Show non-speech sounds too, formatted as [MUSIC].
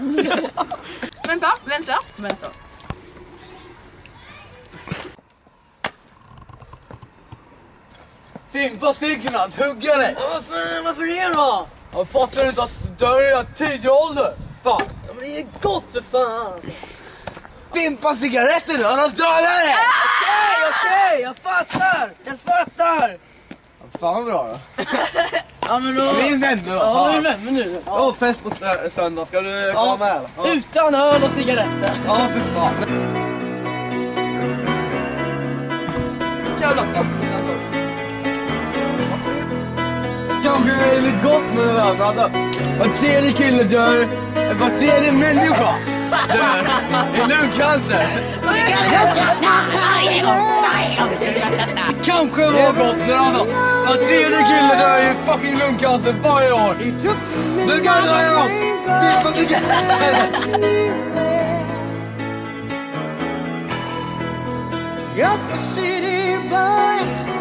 [LAUGHS] Vänta, vänta, vänta. Fimpa att hugga dig! Varför, varför det då? Jag fattar inte att dör i tidig ålder. Fan! Ja, men det är gott för fan! Fimpa cigaretter nu, annars dödar jag dig! Okej, okej, jag fattar! Jag fattar! Fan vad bra då. [LAUGHS] Ja men då... Vi är vänner då. Ja, vi är vänner nu. Jag har fest på sö- söndag, ska du komma med eller? Ja, Utan öl och cigaretter. ja för fan. Jävla fucking Kanske är lite gott med det men alltså, var tredje kille dör, var tredje människa dör i lungcancer. Kanske var gott, men alltså, var tredje kille dör i fucking lungcancer varje år. Nu ska vi dra igenom. [LAUGHS] Just a city, but